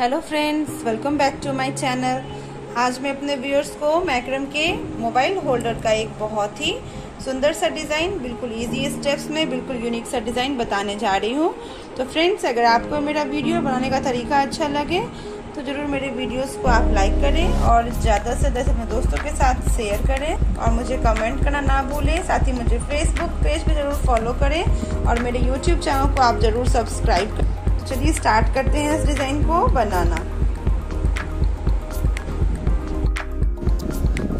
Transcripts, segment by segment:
Hello friends welcome back to my channel आज मैं अपने व्यूअर्स को मैक्रम के मोबाइल होल्डर का एक बहुत ही सुंदर सा डिज़ाइन बिल्कुल इजी स्टेप्स में, बिल्कुल यूनिक सा डिज़ाइन बताने जा रही हूँ। तो फ्रेंड्स अगर आपको मेरा वीडियो बनाने का तरीका अच्छा लगे तो ज़रूर मेरे वीडियोस को आप लाइक करें और ज़्यादा से ज़्यादा अपने दोस्तों के साथ शेयर करें और मुझे कमेंट करना ना भूलें। साथ ही मुझे फेसबुक पेज पे ज़रूर फॉलो करें और मेरे यूट्यूब चैनल को आप ज़रूर सब्सक्राइब करें। चलिए स्टार्ट करते हैं इस डिज़ाइन को, बनाना।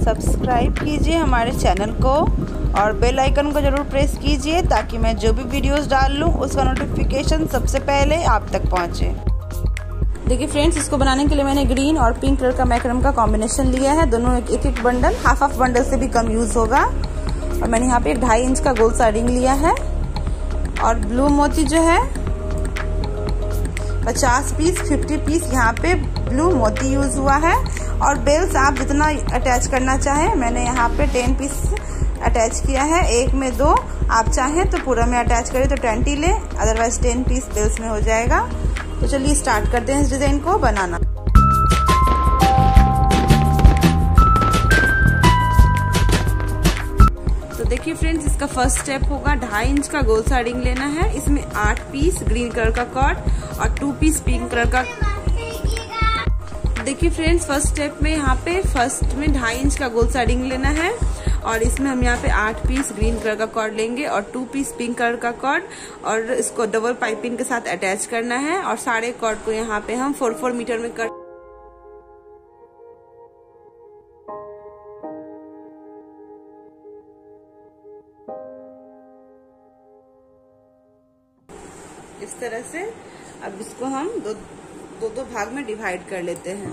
सब्सक्राइब कीजिए हमारे चैनल को और बेल आइकन को ज़रूर प्रेस कीजिए ताकि मैं जो भी वीडियोस डाल लूँ, उसका नोटिफिकेशन सबसे पहले आप तक पहुँचे। देखिए फ्रेंड्स इसको बनाने के लिए मैंने ग्रीन और पिंक कलर का मैक्रम का कॉम्बिनेशन लिया है। दोनों एक एक बंडल हाफ़ हाफ़ बंडल से भी कम यूज़ होगा। और मैंने यहाँ पे एक ढाई इंच का गोल साइडिंग लिया है। और ब्लू मोती जो है पचास पीस फिफ्टी पीस यहाँ पे ब्लू मोती यूज़ हुआ है। और बेल्स आप जितना अटैच करना चाहें, मैंने यहाँ पे 10 पीस अटैच किया है, एक में दो। आप चाहें तो पूरा में अटैच करें तो ट्वेंटी ले अदरवाइज़ 10 पीस बेल्स में हो जाएगा। तो चलिए स्टार्ट करते हैं इस डिज़ाइन को बनाना। देखिए फ्रेंड्स इसका फ़र्स्ट स्टेप होगा ढाई इंच का गोल साइडिंग लेना है इसमें आठ पीस ग्रीन कलर का कॉर्ड और टू पीस पिंक कलर का देखिए फ्रेंड्स फ़र्स्ट स्टेप में यहाँ पे फ़र्स्ट में ढाई इंच का गोल साइडिंग लेना है और इसमें हम यहाँ पे आठ पीस ग्रीन कलर का कॉर्ड लेंगे और टू पीस पिंक कलर का कॉर्ड और इसको डबल पाइपिंग के साथ अटैच करना है और सारे कॉर्ड को यहाँ पे हम फोर फोर मीटर में कट इस तरह से अब इसको हम दो दो दो भाग में डिवाइड कर लेते हैं।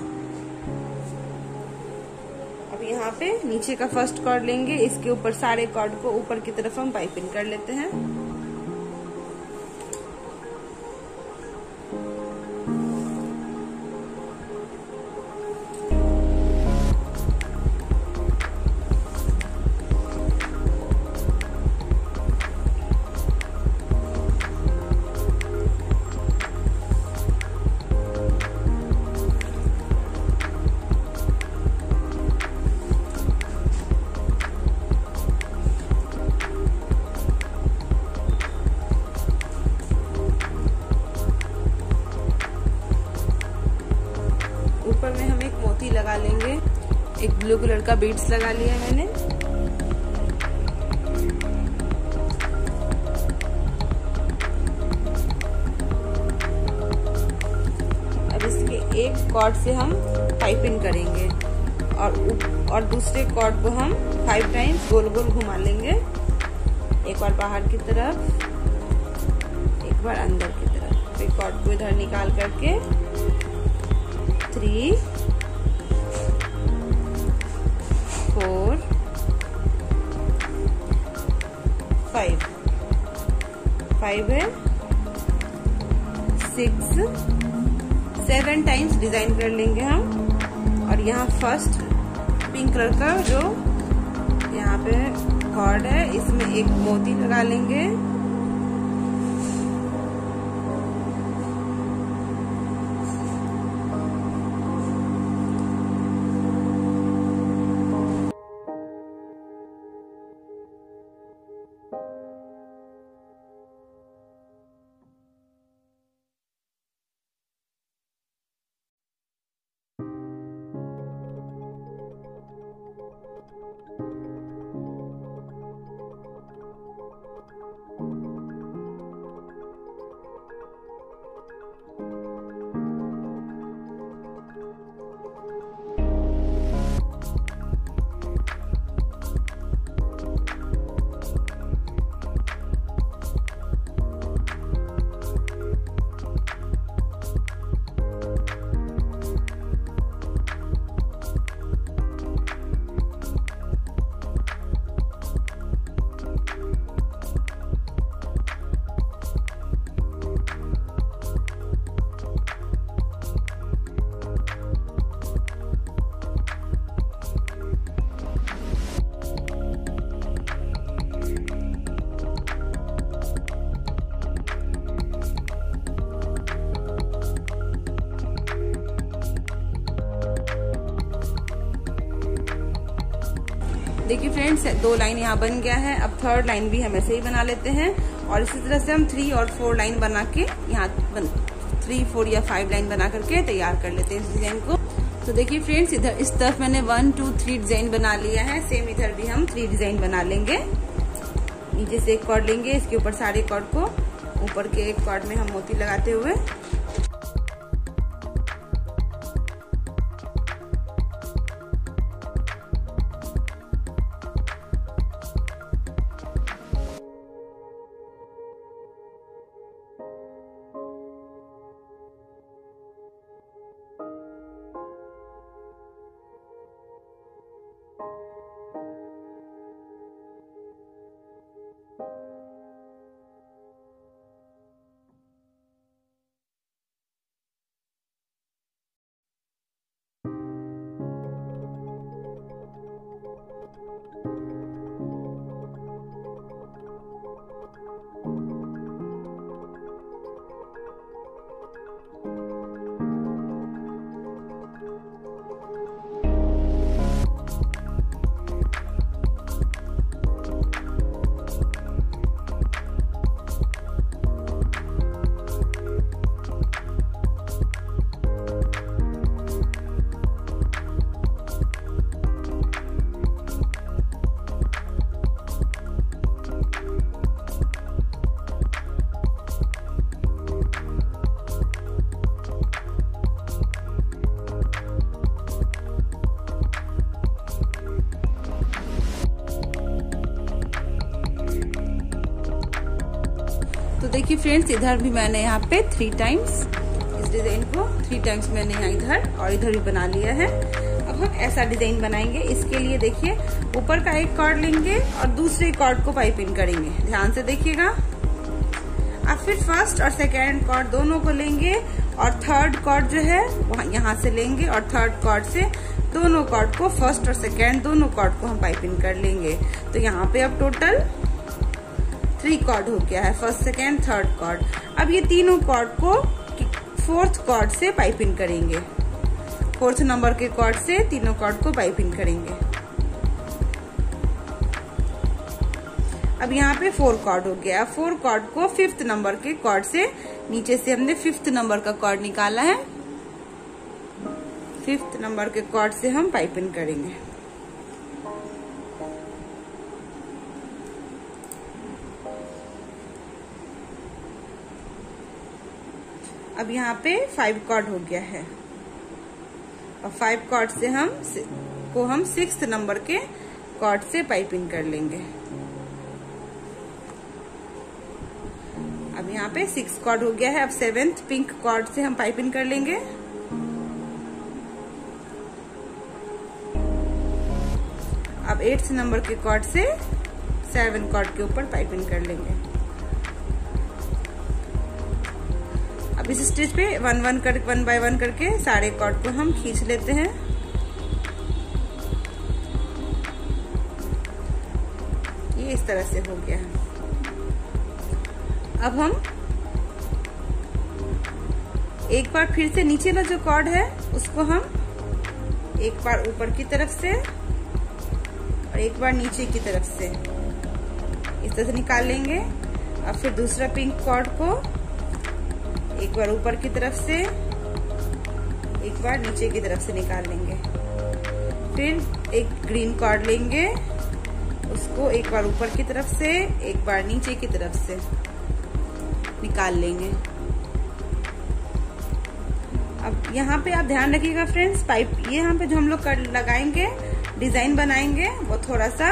अब यहाँ पे नीचे का फ़र्स्ट कॉर्ड लेंगे, इसके ऊपर सारे कॉर्ड को ऊपर की तरफ़ हम पाइपिंग कर लेते हैं। लगा लेंगे। एक ब्लू कलर का बीड्स लगा लिया मैंने। अब इसके एक कॉर्ड से हम पाइपिंग करेंगे। और और दूसरे कॉर्ड को हम फाइव टाइम्स गोल गोल घुमा लेंगे। एक बार बाहर की तरफ़, एक बार अंदर की तरफ़। फिर कॉर्ड को इधर निकाल करके थ्री फाइव है सिक्स सेवन टाइम्स डिज़ाइन कर लेंगे हम। और यहाँ फ़र्स्ट पिंक कलर का जो यहाँ पे कॉर्ड है, इसमें एक मोती लगा लेंगे। फ्रेंड्स दो लाइन यहाँ बन गया है। अब थर्ड लाइन भी हम ऐसे ही बना लेते हैं। और इसी तरह से हम थ्री और फोर लाइन बना के यहाँ थ्री फोर या फाइव लाइन बना करके तैयार कर लेते हैं इस डिज़ाइन को। तो देखिए फ्रेंड्स इधर इस तरफ़ मैंने वन टू थ्री डिज़ाइन बना लिया है। सेम इधर भी हम थ्री डिज़ाइन बना लेंगे। नीचे से एक कॉर्ड लेंगे, इसके ऊपर सारे कॉर्ड को। ऊपर के एक कॉर्ड में हम मोती लगाते हुए फ्रेंड्स इधर भी मैंने यहाँ पे थ्री टाइम्स इस डिज़ाइन को थ्री टाइम्स मैंने यहाँ इधर और इधर भी बना लिया है। अब हम ऐसा डिज़ाइन बनाएँगे। इसके लिए देखिए, ऊपर का एक कॉर्ड लेंगे और दूसरे कॉर्ड को पाइपिंग करेंगे। ध्यान से देखिएगा। अब फिर फ़र्स्ट और सेकेंड कॉर्ड दोनों को लेंगे और थर्ड कॉर्ड जो है, वहाँ यहाँ से लेंगे और थर्ड कॉर्ड से दोनों कॉर्ड को फ़र्स्ट और सेकेंड दोनों कॉर्ड को हम पाइपिंग कर लेंगे। तो यहाँ पे अब टोटल थ्री कॉर्ड हो गया है फ़र्स्ट सेकेंड थर्ड कॉर्ड अब ये तीनों कॉर्ड को फोर्थ कॉर्ड से पाइपिंग करेंगे. फोर्थ नंबर के कॉर्ड से तीनों कॉर्ड को पाइपिंग करेंगे. अब यहाँ पे फोर कॉर्ड हो गया फोर कॉर्ड को फिफ्थ नंबर के कॉर्ड से नीचे से हमने फिफ्थ नंबर का कॉर्ड निकाला है। फिफ्थ नंबर के कॉर्ड से हम पाइपिंग करेंगे। अब यहाँ पे फाइव कॉर्ड हो गया है। और फाइव कॉर्ड से हम को हम सिक्स नंबर के कॉर्ड से पाइपिंग कर लेंगे। अब यहाँ पे सिक्स कॉर्ड हो गया है। अब सेवेंथ पिंक कॉर्ड से हम पाइपिंग कर लेंगे। अब एट्थ नंबर के कॉर्ड से सेवन कॉर्ड के ऊपर पाइपिंग कर लेंगे। अब इस स्टेज पे वन वन कर, वन बाय वन करके सारे कॉर्ड को हम खींच लेते हैं। ये इस तरह से हो गया अब हम एक बार फिर से नीचे वाला जो कॉर्ड है, उसको हम एक बार ऊपर की तरफ़ से और एक बार नीचे की तरफ़ से इस तरह से निकाल लेंगे। अब फिर दूसरा पिंक कॉर्ड को एक बार ऊपर की तरफ़ से, एक बार नीचे की तरफ़ से निकाल लेंगे। फिर एक ग्रीन कार्ड लेंगे, उसको एक बार ऊपर की तरफ़ से, एक बार नीचे की तरफ़ से निकाल लेंगे। अब यहाँ पे आप ध्यान रखिएगा फ्रेंड्स पाइप ये यहाँ पे जो हम लोग कर लगाएँगे डिज़ाइन बनाएँगे, वो थोड़ा सा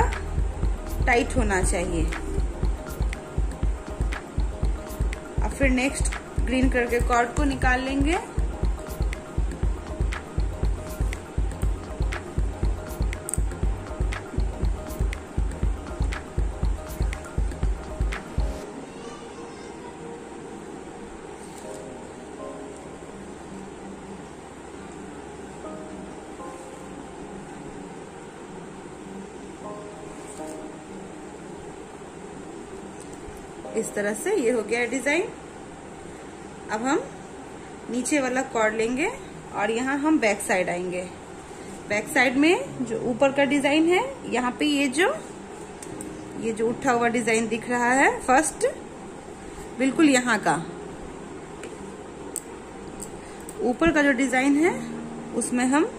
टाइट होना चाहिए। अब फिर नेक्स्ट ग्रीन कलर के कॉर्ड को निकाल लेंगे। इस तरह से ये हो गया डिज़ाइन। अब हम नीचे वाला कॉर्ड लेंगे और यहाँ हम बैक साइड आएँगे। बैक साइड में जो ऊपर का डिज़ाइन है, यहाँ पे ये जो ये जो उठा हुआ डिज़ाइन दिख रहा है फ़र्स्ट बिल्कुल यहाँ का। ऊपर का जो डिज़ाइन है, उसमें हम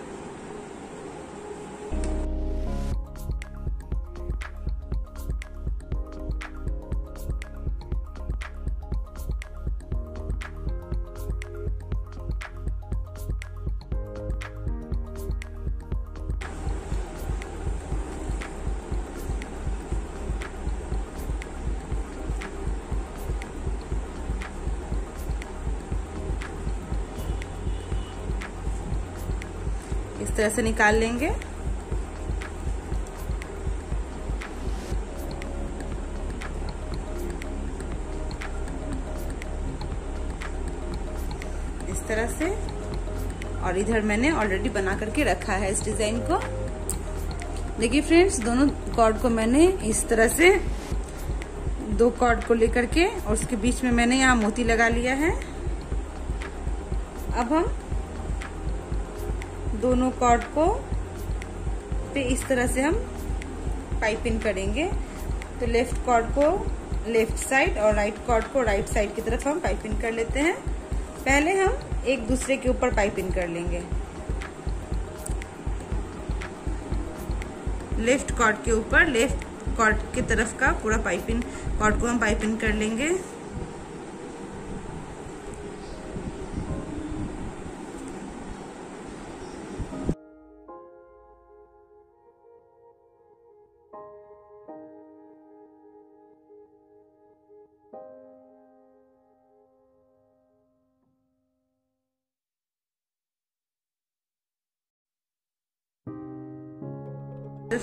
इस तरह से निकाल लेंगे। इस तरह से, और इधर मैंने ऑलरेडी बना करके रखा है इस डिज़ाइन को। देखिए फ्रेंड्स दोनों कॉर्ड को मैंने इस तरह से, दो कॉर्ड को लेकर के, और उसके बीच में मैंने यहाँ मोती लगा लिया है। अब हम दोनों कॉर्ड को पे इस तरह से हम पाइपिंग करेंगे। तो लेफ़्ट कॉर्ड को लेफ़्ट साइड और राइट कॉर्ड को राइट साइड की तरफ़ हम पाइपिंग कर लेते हैं। पहले हम एक दूसरे के ऊपर पाइपिंग कर लेंगे। लेफ़्ट कॉर्ड के ऊपर, लेफ़्ट कॉर्ड की तरफ़ का पूरा पाइपिंग कॉर्ड को हम पाइपिंग कर लेंगे।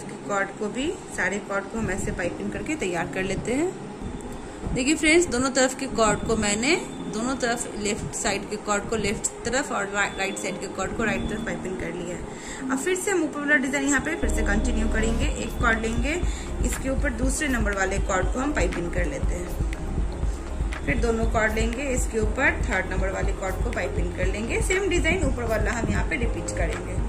इसके कॉर्ड को भी, सारे कॉर्ड को हम ऐसे पाइपिंग करके तैयार कर लेते हैं। देखिए फ्रेंड्स दोनों तरफ़ के कॉर्ड को मैंने, दोनों तरफ़ लेफ़्ट साइड के कॉर्ड को लेफ़्ट तरफ़ और राइट साइड के कॉर्ड को राइट तरफ़ पाइपिंग कर लिया है। अब फिर से हम ऊपर वाला डिज़ाइन यहाँ पे फिर से कंटिन्यू करेंगे। एक कॉर्ड लेंगे, इसके ऊपर दूसरे नंबर वाले कॉर्ड को हम पाइपिंग कर लेते हैं। फिर दोनों कॉर्ड लेंगे, इसके ऊपर थर्ड नंबर वाले कॉर्ड को पाइपिंग कर लेंगे। सेम डिज़ाइन ऊपर वाला हम यहाँ पे रिपीट करेंगे।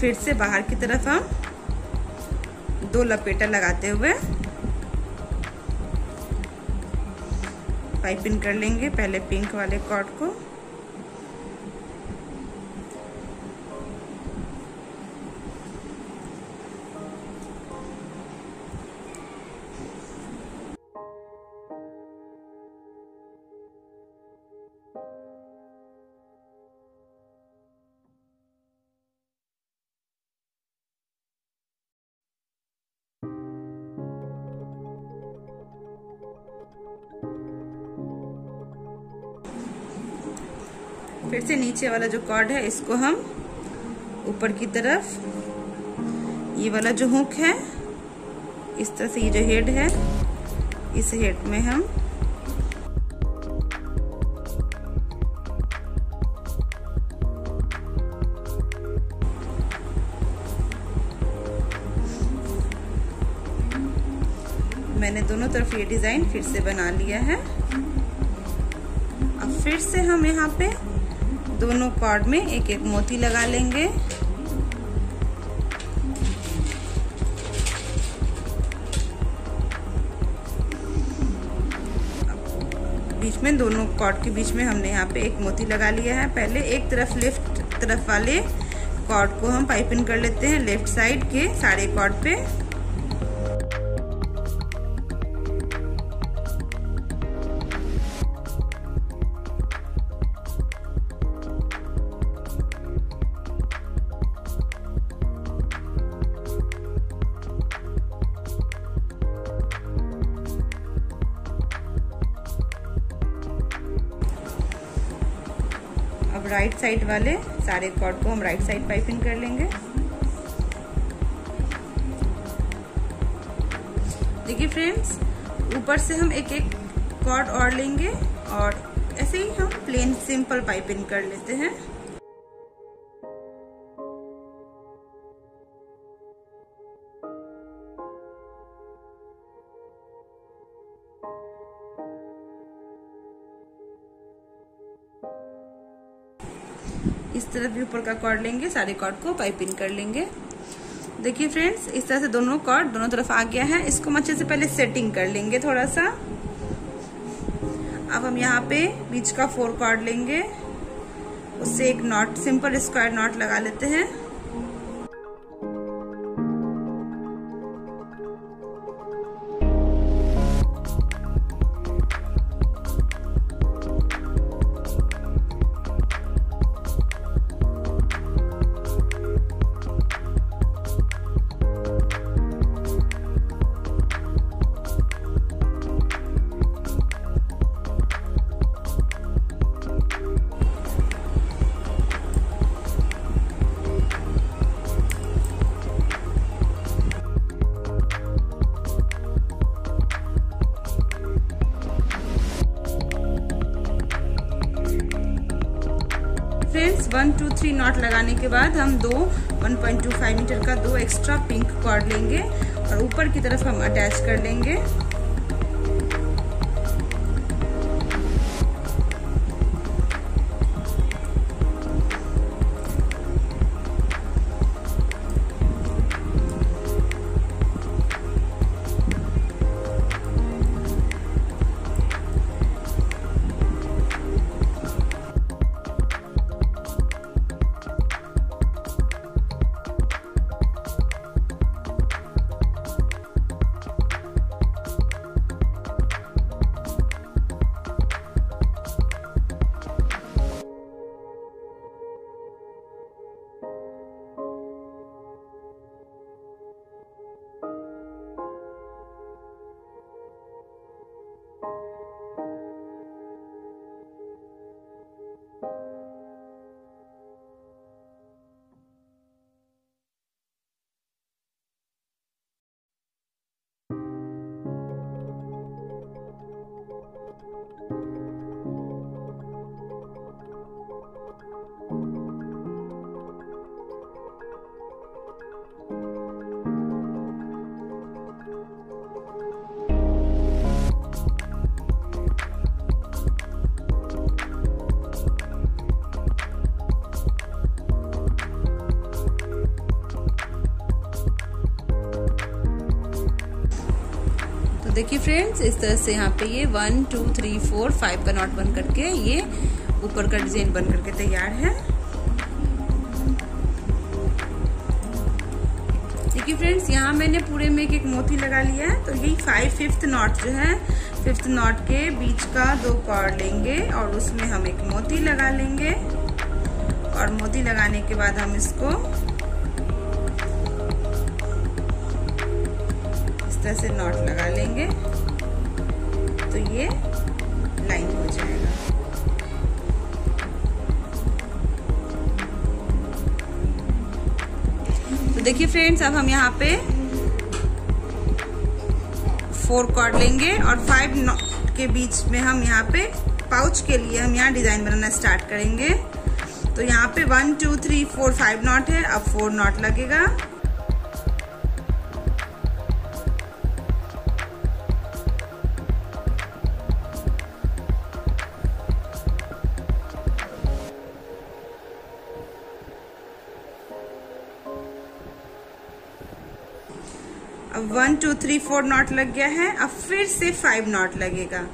फिर से बाहर की तरफ़ हम दो लपेटा लगाते हुए पाइपिंग कर लेंगे, पहले पिंक वाले कॉर्ड को। फिर से नीचे वाला जो कॉर्ड है, इसको हम ऊपर की तरफ़, ये वाला जो हुक है, इस तरह से ये जो हेड है, इस हेड में हम मैंने दोनों तरफ़ ये डिज़ाइन फिर से बना लिया है। अब फिर से हम यहाँ पे दोनों कॉर्ड में एक एक मोती लगा लेंगे। बीच में दोनों कॉर्ड के बीच में हमने यहाँ पे एक मोती लगा लिया है। पहले एक तरफ़ लेफ़्ट तरफ़ वाले कॉर्ड को हम पाइपिंग कर लेते हैं लेफ़्ट साइड के सारे कॉर्ड पे। राइट साइड वाले सारे कॉर्ड को हम राइट साइड पाइपिंग कर लेंगे। देखिए फ्रेंड्स ऊपर से हम एक एक कॉर्ड और लेंगे और ऐसे ही हम प्लेन सिंपल पाइपिंग कर लेते हैं। तरफ़ भी ऊपर का कॉर्ड लेंगे, सारे कॉर्ड को पाइपिंग कर लेंगे। देखिए फ्रेंड्स इस तरह से दोनों कॉर्ड दोनों तरफ़ आ गया है। इसको हम अच्छे से पहले सेटिंग कर लेंगे थोड़ा सा अब हम यहाँ पे बीच का फोर कॉर्ड लेंगे। उससे एक नॉट सिंपल स्क्वायर नॉट लगा लेते हैं। और ऊपर की तरफ़ हम अटैच कर लेंगे। फ्रेंड्स इस तरह से यहाँ पे ये one two three four five का नॉट बन करके ये ऊपर का डिज़ाइन बन करके तैयार है। देखिए फ्रेंड्स यहाँ मैंने पूरे में एक मोती लगा लिया है तो यही फाइव फिफ्थ नॉट जो है फिफ्थ नॉट के बीच का दो कॉर्ड लेंगे और उसमें हम एक मोती लगा लेंगे। और मोती लगाने के बाद हम इसको तरह से नॉट लगा लेंगे तो ये लाइन हो जाएगा। तो देखिए फ्रेंड्स, अब हम यहाँ पे फोर कॉर्ड लेंगे और फाइव नॉट के बीच में हम यहाँ पे पाउच के लिए हम यहाँ डिज़ाइन बनाना स्टार्ट करेंगे। तो यहाँ पे one, two, three, four, five knot है, अब फोर नॉट लगेगा। अब one two three four knot लग गया है। अब फिर से फाइव नॉट लगेगा।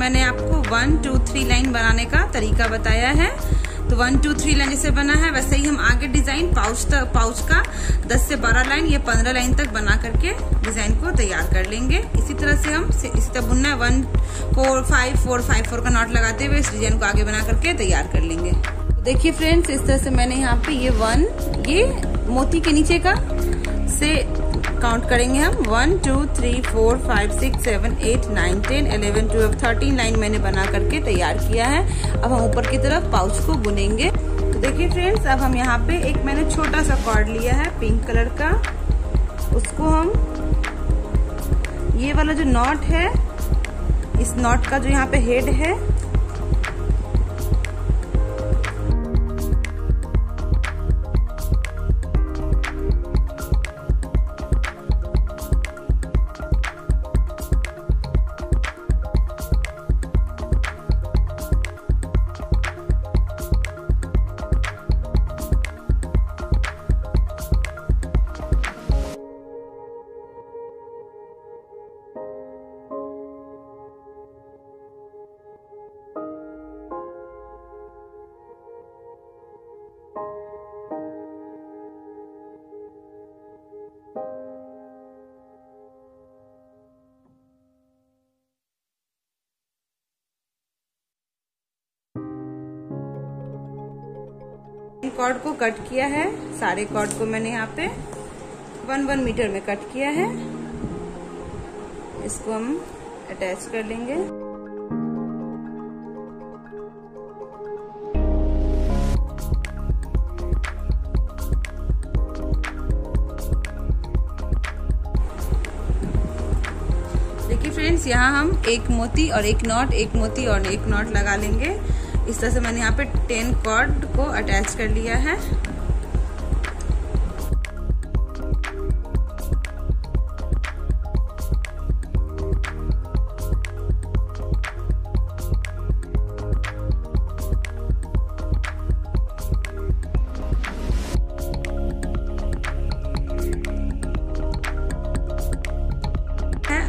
मैंने आपको वन टू थ्री लाइन बनाने का तरीका बताया है। तो वन टू थ्री लाइन जैसे बना है, वैसे ही हम आगे डिज़ाइन पाउच तक पाउच का 10 से 12 लाइन या 15 लाइन तक बना करके डिज़ाइन को तैयार कर लेंगे। इसी तरह से हम इसी तरह बुनना है one four five four five four का नॉट लगाते हुए इस डिज़ाइन को आगे बना करके तैयार कर लेंगे। तो देखिए फ्रेंड्स इस तरह से मैंने यहाँ पे ये वन ये मोती के नीचे का से काउंट करेंगे हम. One two three four five six seven eight nine ten eleven twelve thirteen line मैंने बना करके तैयार किया है. अब हम ऊपर की तरफ़ पाउच को बुनेंगे. तो देखिए फ्रेंड्स अब हम यहाँ पे एक मैंने छोटा सा कॉर्ड लिया है पिंक कलर का. उसको हम, ये वाला जो नॉट है, इस नॉट का जो यहाँ पे हेड है कॉर्ड को कट किया है। सारे कॉर्ड को मैंने यहाँ पे वन वन मीटर में कट किया है। इसको हम अटैच कर लेंगे। देखिए फ्रेंड्स यहाँ हम एक मोती और एक नॉट एक मोती और एक नॉट लगा लेंगे। इस तरह से मैंने यहाँ पे टेन कॉर्ड को अटैच कर लिया है।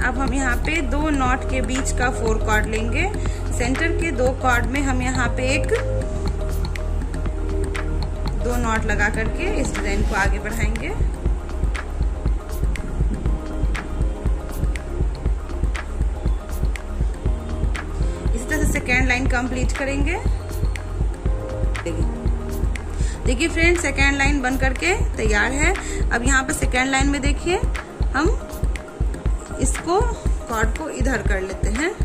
अब हम यहाँ पे दो नॉट के बीच का फोर कॉर्ड लेंगे। सेंटर के दो कॉर्ड में हम यहाँ पे एक, दो नॉट लगा करके इस डिज़ाइन को आगे बढ़ाएँगे। इसी तरह से सेकेंड लाइन कंप्लीट करेंगे। देखिए। फ्रेंड सेकेंड लाइन बन करके तैयार है। अब यहाँ पे सेकेंड लाइन में देखिए, हम इसको कॉर्ड को इधर कर लेते हैं।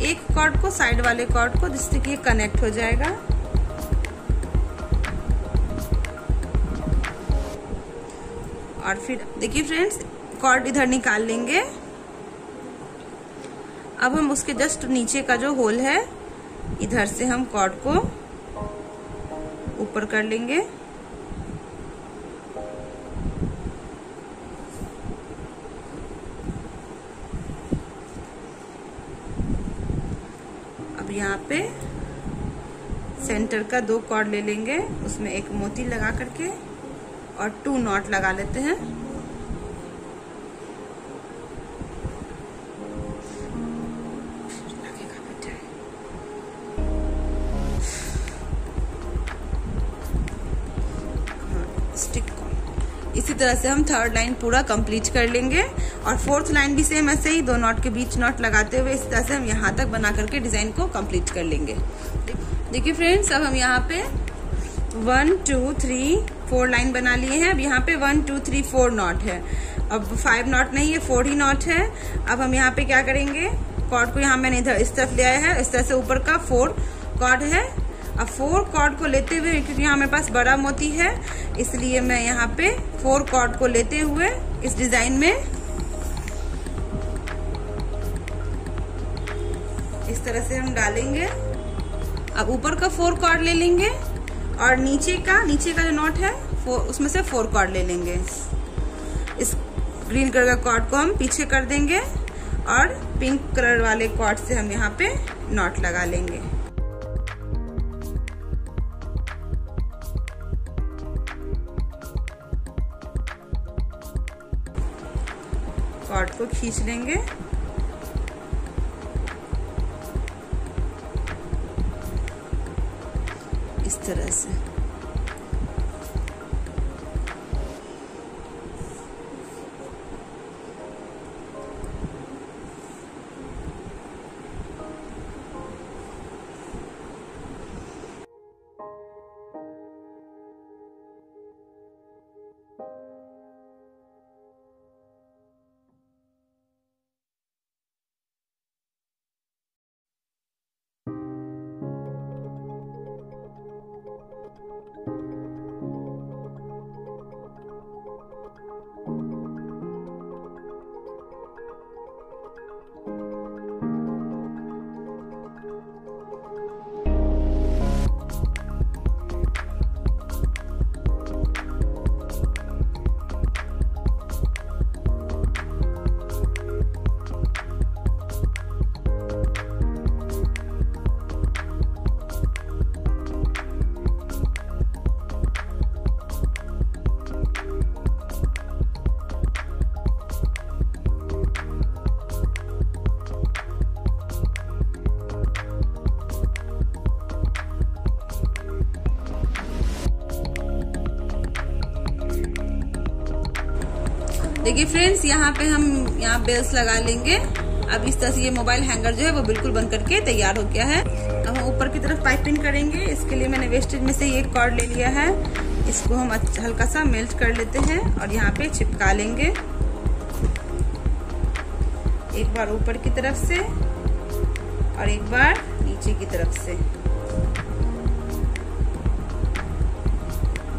एक कॉर्ड को साइड वाले कॉर्ड को, जिससे कि कनेक्ट हो जाएगा। और फिर, देखिए फ्रेंड्स कॉर्ड इधर निकाल लेंगे। अब हम उसके जस्ट नीचे का जो होल है, इधर से हम कॉर्ड को ऊपर कर लेंगे अब यहाँ पे सेंटर का दो कॉर्ड ले लेंगे, उसमें एक मोती लगा करके और टू नॉट लगा लेते हैं। इसी तरह से हम थर्ड लाइन पूरा कंप्लीट कर लेंगे और फोर्थ लाइन भी सेम ऐसे ही, दो नॉट के बीच नॉट लगाते हुए इस तरह से हम यहाँ तक बना करके डिज़ाइन को कंप्लीट कर लेंगे। देखिए फ्रेंड्स अब हम यहाँ पे one two three four line बना लिए हैं। अब यहाँ पे one two three four knot है। अब फाइव नॉट नहीं है फोर ही नॉट है। अब हम यहाँ पे क्या करेंगे? कॉर्ड को यहाँ मैंने इधर इस तरफ़ ले आया है। इस तरह से ऊपर का फोर कॉर्ड है। अब फोर कॉर्ड को लेते हुए, क्योंकि यहाँ मेरे पास बड़ा मोती है, इसलिए मैं यहाँ पे फोर कॉर्ड को लेते हुए इस डिज़ाइन में इस तरह से हम डालेंगे। अब ऊपर का फोर कॉर्ड ले लेंगे और नीचे का नीचे का जो नॉट है उसमें से फोर कॉर्ड ले लेंगे। इस ग्रीन कलर का कॉर्ड को हम पीछे कर देंगे और पिंक कलर वाले कॉर्ड से हम यहाँ पे नॉट लगा लेंगे। कॉर्ड को खींच लेंगे। तरह से। देखिए फ्रेंड्स यहाँ पे हम, यहाँ बेल्स लगा लेंगे। अब इस तरह से ये मोबाइल हैंगर जो है, वो बिल्कुल बन करके तैयार हो गया है। अब हम ऊपर की तरफ़ पाइपिंग करेंगे। इसके लिए मैंने वेस्टेज में से ये कॉर्ड ले लिया है। इसको हम हल्का सा मेल्ट कर लेते हैं और यहाँ पे चिपका लेंगे। एक बार ऊपर की तरफ़ से और एक बार नीचे की तरफ़ से।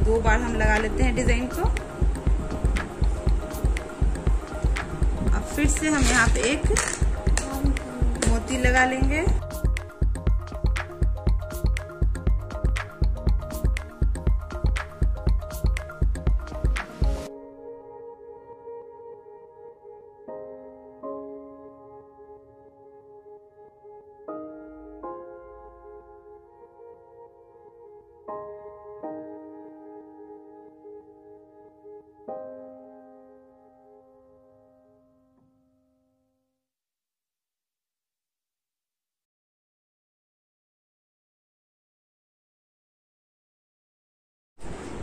दो बार हम लगा लेते हैं डिज़ाइन को। फिर से हम यहाँ पे एक मोती लगा लेंगे।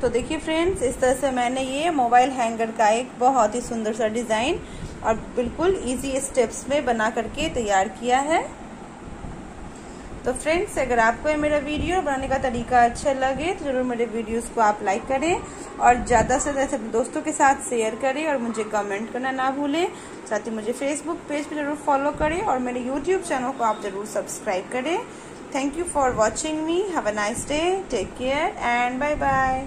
तो देखिए फ्रेंड्स इस तरह से मैंने ये मोबाइल हैंगर का एक बहुत ही सुंदर सा डिज़ाइन और बिल्कुल इजी स्टेप्स में बना करके तैयार किया है। तो फ्रेंड्स अगर आपको मेरा वीडियो बनाने का तरीका अच्छा लगे तो ज़रूर मेरे वीडियोस को आप लाइक करें और ज़्यादा से ज़्यादा अपने दोस्तों के साथ शेयर करें और मुझे कमेंट करना ना भूलें। साथ ही मुझे फेसबुक पेज पर ज़रूर फॉलो करें और मेरे यूट्यूब चैनल को आप ज़रूर सब्सक्राइब करें। Thank you for watching me have a nice day take care and bye bye